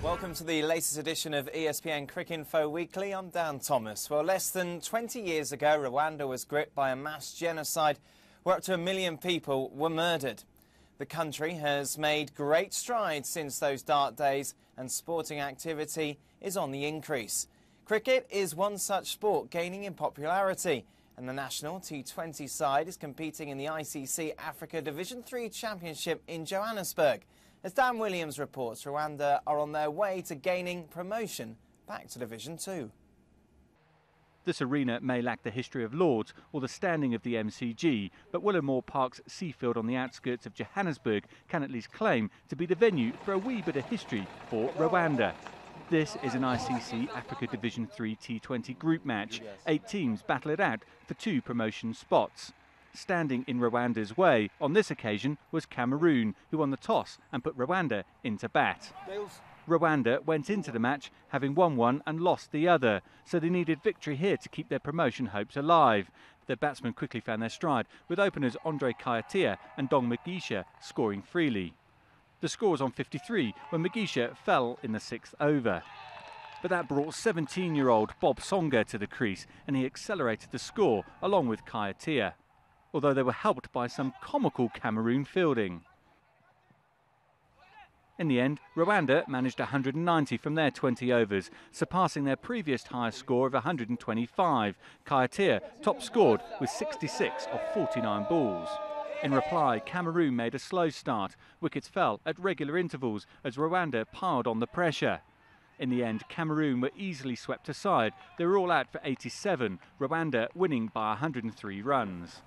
Welcome to the latest edition of ESPN ESPN Cricinfo Weekly. I'm Dan Thomas. Well, less than 20 years ago, Rwanda was gripped by a mass genocide where up to a million people were murdered. The country has made great strides since those dark days, and sporting activity is on the increase. Cricket is one such sport gaining in popularity, and the national T20 side is competing in the ICC Africa Division 3 Championship in Johannesburg. As Dan Williams reports, Rwanda are on their way to gaining promotion back to Division 2. This arena may lack the history of Lords or the standing of the MCG, but Willowmoore Park's Seafield on the outskirts of Johannesburg can at least claim to be the venue for a wee bit of history for Rwanda. This is an ICC Africa Division 3 T20 group match. Eight teams battle it out for two promotion spots. Standing in Rwanda's way on this occasion was Cameroon, who won the toss and put Rwanda into bat. Rwanda went into the match having won one and lost the other, so they needed victory here to keep their promotion hopes alive. Their batsmen quickly found their stride, with openers Andre Kaiatia and Dong Magisha scoring freely. The score was on 53 when Magisha fell in the sixth over. But that brought 17 year old Bob Songa to the crease and he accelerated the score along with Kaiatia, although they were helped by some comical Cameroon fielding. In the end, Rwanda managed 190 from their 20 overs, surpassing their previous highest score of 125. Kaiatia top scored with 66 off 49 balls. In reply, Cameroon made a slow start. Wickets fell at regular intervals as Rwanda piled on the pressure. In the end, Cameroon were easily swept aside. They were all out for 87, Rwanda winning by 103 runs.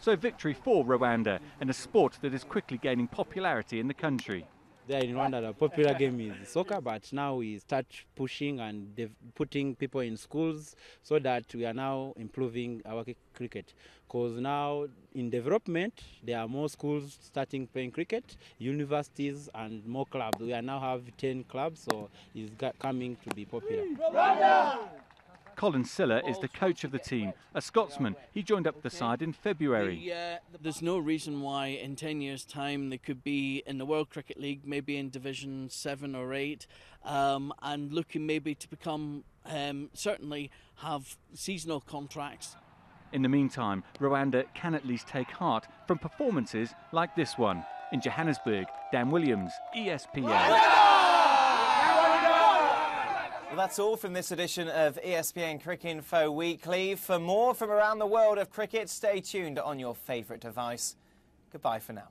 So victory for Rwanda in a sport that is quickly gaining popularity in the country. There in Rwanda, the popular game is soccer, but now we start pushing and dev- putting people in schools so that we are now improving our ki- cricket. Because now in development, there are more schools starting playing cricket, universities, and more clubs. We are now have 10 clubs, so it's coming to be popular. Colin Siller is the coach of the team, a Scotsman. He joined up the side in February. Uh, there's no reason why in 10 years' time they could be in the World Cricket League, maybe in Division 7 or 8, um, and looking maybe to become, um, certainly have seasonal contracts. In the meantime, Rwanda can at least take heart from performances like this one. In Johannesburg, Dan Williams, ESPN. Well, that's all from this edition of ESPN Cricinfo Weekly. For more from around the world of cricket, stay tuned on your favourite device. Goodbye for now.